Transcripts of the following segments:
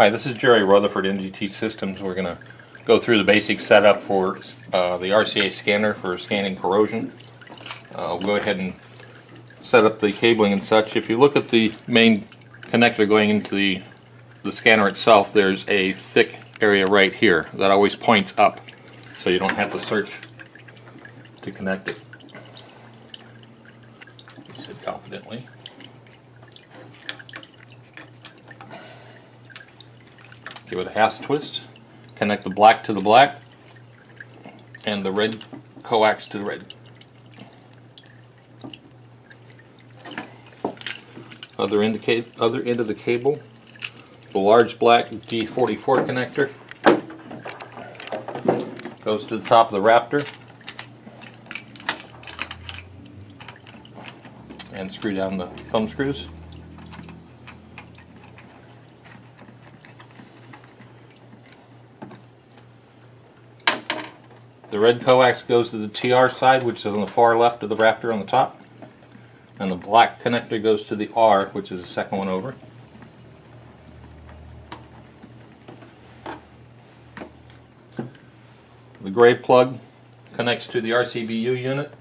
Hi, this is Jerry Rutherford, NDT Systems. We're going to go through the basic setup for uh, the RCA scanner for scanning corrosion. Uh, we'll go ahead and set up the cabling and such. If you look at the main connector going into the, the scanner itself, there's a thick area right here that always points up, so you don't have to search to connect it. Sit confidently. Give it a half twist. Connect the black to the black and the red coax to the red. Other, indicate, other end of the cable, the large black D44 connector goes to the top of the Raptor and screw down the thumb screws. The red coax goes to the TR side, which is on the far left of the Raptor on the top. And the black connector goes to the R, which is the second one over. The gray plug connects to the RCBU unit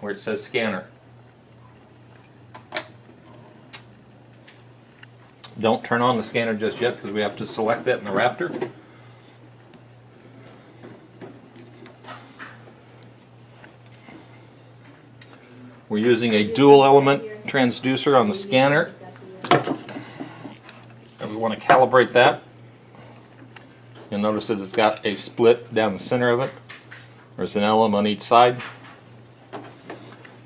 where it says scanner. Don't turn on the scanner just yet because we have to select that in the Raptor. We're using a dual element transducer on the scanner. And we want to calibrate that. You'll notice that it's got a split down the center of it. There's an element on each side.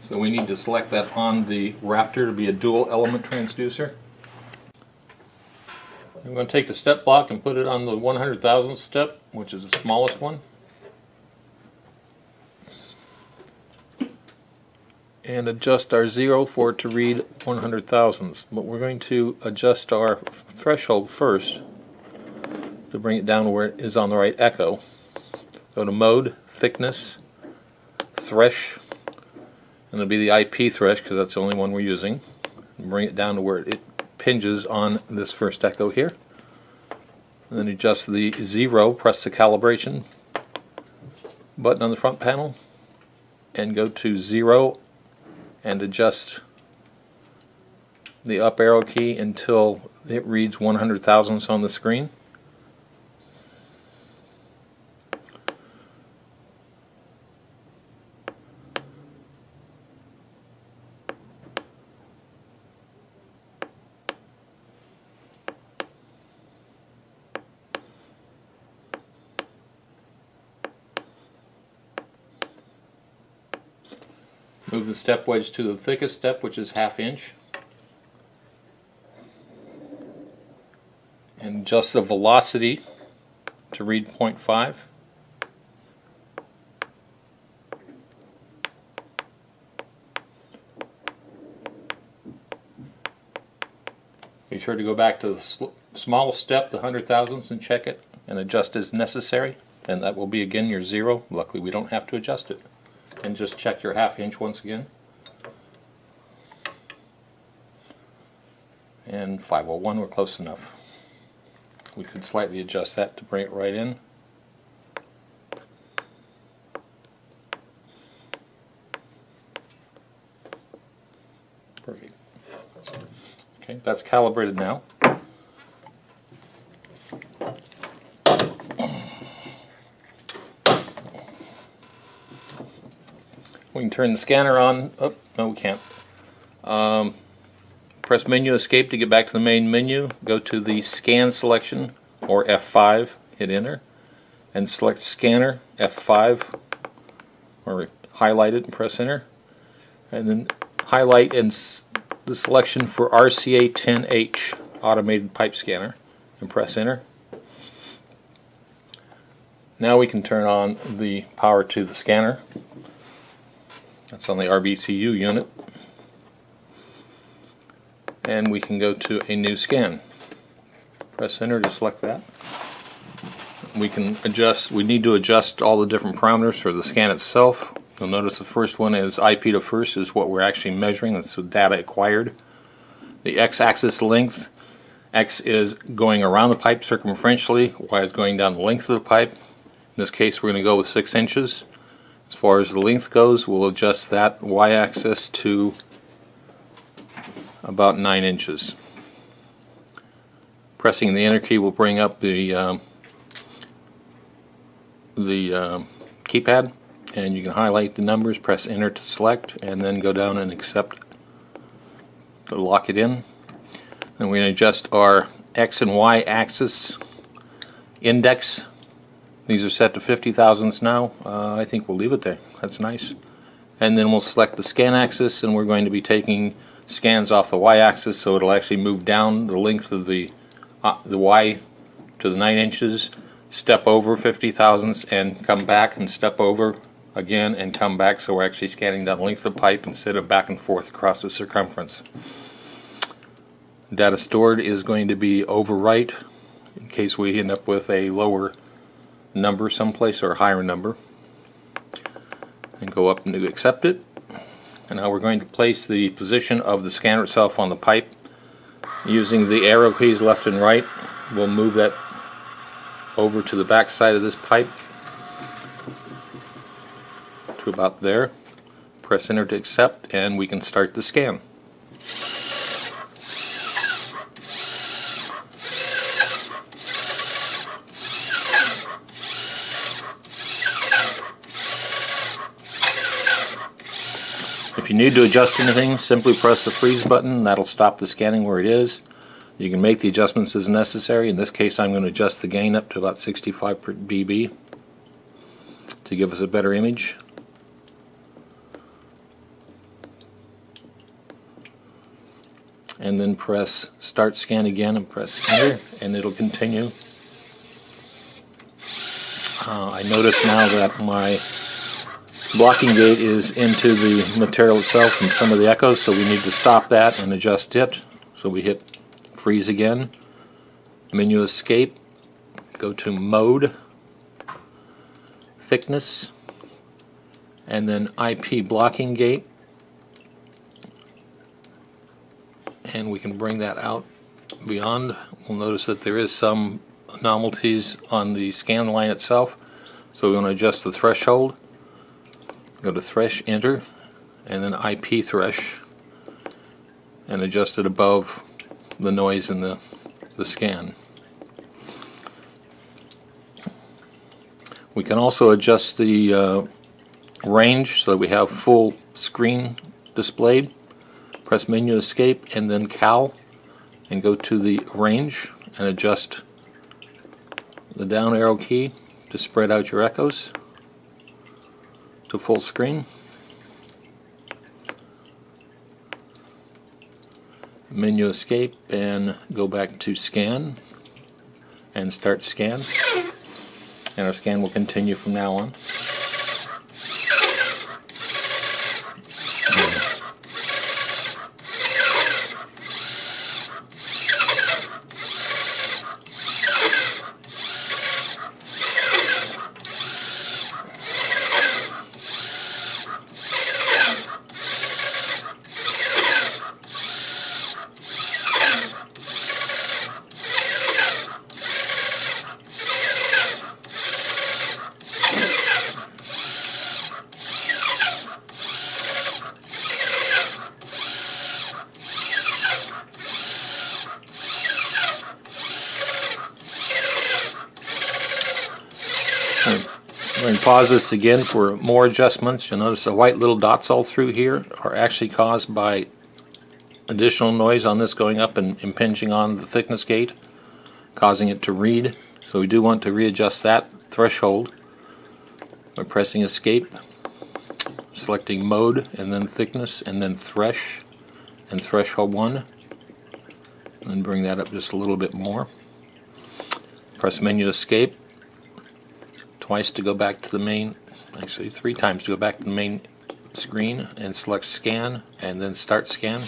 So we need to select that on the Raptor to be a dual element transducer. I'm going to take the step block and put it on the 100,000th step, which is the smallest one. And adjust our zero for it to read 100 thousandths. But we're going to adjust our threshold first to bring it down where it is on the right echo. Go to mode, thickness, thresh, and it'll be the IP thresh because that's the only one we're using. And bring it down to where it pinges on this first echo here. And then adjust the zero, press the calibration button on the front panel and go to zero and adjust the up arrow key until it reads 100 thousandths on the screen. Move the step wedge to the thickest step, which is half inch. And adjust the velocity to read 0.5. Be sure to go back to the smallest step, the hundred thousandths, and check it and adjust as necessary. And that will be again your zero. Luckily we don't have to adjust it and just check your half inch once again. And 501, we're close enough. We could slightly adjust that to bring it right in. Perfect. Okay, that's calibrated now. Can turn the scanner on. Oh, no, we can't. Um, press menu escape to get back to the main menu. Go to the scan selection or F5, hit enter, and select scanner F5 or highlight it and press enter. And then highlight and the selection for RCA 10H automated pipe scanner and press enter. Now we can turn on the power to the scanner. That's on the RBCU unit. And we can go to a new scan. Press enter to select that. We can adjust, we need to adjust all the different parameters for the scan itself. You'll notice the first one is IP to first is what we're actually measuring, that's the data acquired. The x-axis length X is going around the pipe circumferentially, Y is going down the length of the pipe. In this case, we're going to go with 6 inches. As far as the length goes, we'll adjust that Y-axis to about 9 inches. Pressing the enter key will bring up the um, the um, keypad and you can highlight the numbers, press enter to select and then go down and accept to lock it in. Then going to adjust our X and Y axis index. These are set to 50 thousandths now. Uh, I think we'll leave it there. That's nice. And then we'll select the scan axis and we're going to be taking scans off the Y axis so it'll actually move down the length of the uh, the Y to the 9 inches, step over 50 thousandths and come back and step over again and come back so we're actually scanning that length of pipe instead of back and forth across the circumference. Data stored is going to be overwrite in case we end up with a lower number someplace or a higher number. And go up and accept it. And now we're going to place the position of the scanner itself on the pipe Using the arrow keys left and right, we'll move that over to the back side of this pipe to about there. Press enter to accept and we can start the scan. You need to adjust anything, simply press the freeze button. That'll stop the scanning where it is. You can make the adjustments as necessary. In this case, I'm going to adjust the gain up to about 65 dB to give us a better image. And then press start scan again and press enter and it'll continue. Uh, I notice now that my blocking gate is into the material itself and some of the echoes, so we need to stop that and adjust it. So we hit freeze again, menu escape, go to mode, thickness, and then IP blocking gate. And we can bring that out beyond. We'll notice that there is some anomalies on the scan line itself. So we want to adjust the threshold go to thresh enter and then IP thresh and adjust it above the noise in the, the scan. We can also adjust the uh, range so that we have full screen displayed. Press menu escape and then cal and go to the range and adjust the down arrow key to spread out your echoes to full screen. Menu escape and go back to scan and start scan. And our scan will continue from now on. We're going to pause this again for more adjustments. You'll notice the white little dots all through here are actually caused by additional noise on this going up and impinging on the thickness gate, causing it to read. So we do want to readjust that threshold by pressing escape, selecting mode and then thickness and then thresh and threshold 1 and bring that up just a little bit more. Press menu escape twice to go back to the main, actually three times to go back to the main screen and select scan and then start scan.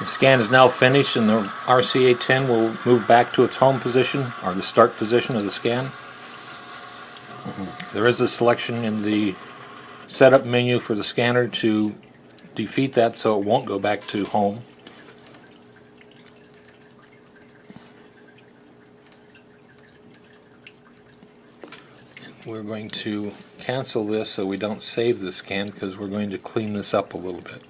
The scan is now finished and the RCA 10 will move back to its home position or the start position of the scan. There is a selection in the setup menu for the scanner to defeat that so it won't go back to home. We're going to cancel this so we don't save the scan because we're going to clean this up a little bit.